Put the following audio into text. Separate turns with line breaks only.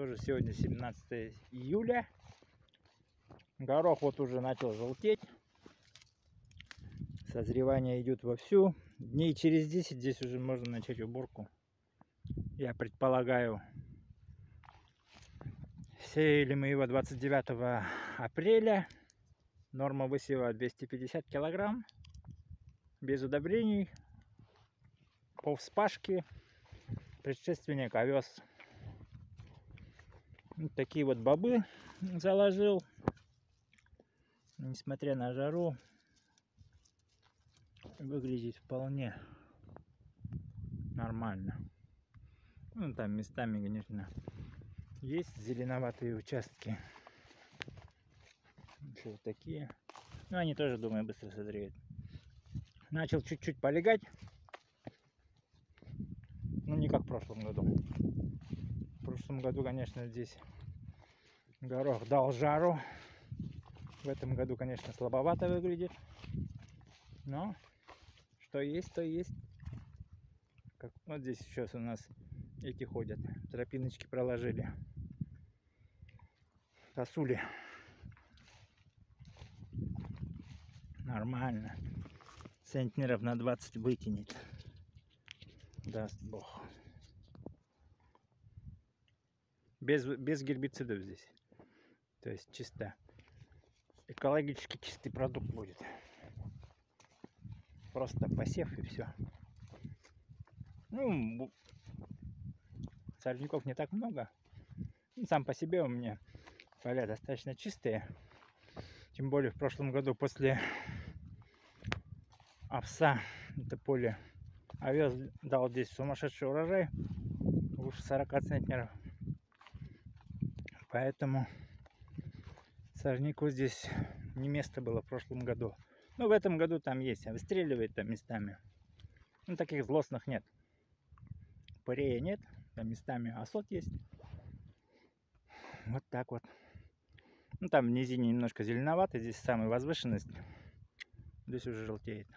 Тоже сегодня 17 июля. Горох вот уже начал желтеть. Созревание идет вовсю. Дней через 10 здесь уже можно начать уборку. Я предполагаю. Сеяли мы его 29 апреля. Норма высева 250 килограмм. Без удобрений. По вспашке. Предшественник овес. Вот такие вот бобы заложил. Несмотря на жару, выглядит вполне нормально. Ну, там местами, конечно, есть зеленоватые участки. Еще вот такие. Но они тоже, думаю, быстро созреют. Начал чуть-чуть полегать. Ну, не как в прошлом году. Прошлом году, конечно, здесь горох дал жару. В этом году, конечно, слабовато выглядит. Но что есть, то есть. Как, вот здесь сейчас у нас эти ходят. Тропиночки проложили. Косули. Нормально. Центнеров на 20 вытянет. Даст Бог. Без, без гербицидов здесь. То есть чисто экологически чистый продукт будет. Просто посев и все. Ну, сорняков не так много. Ну, сам по себе у меня поля достаточно чистые. Тем более в прошлом году после овса это поле овес дал здесь сумасшедший урожай. Выше 40 центнеров. Поэтому Сорняку здесь не место было в прошлом году. Но в этом году там есть, а выстреливает там местами. Ну, таких злостных нет. Пырея нет, там местами осот есть. Вот так вот. Ну, там в низине немножко зеленовато, здесь самая возвышенность. Здесь уже желтеет.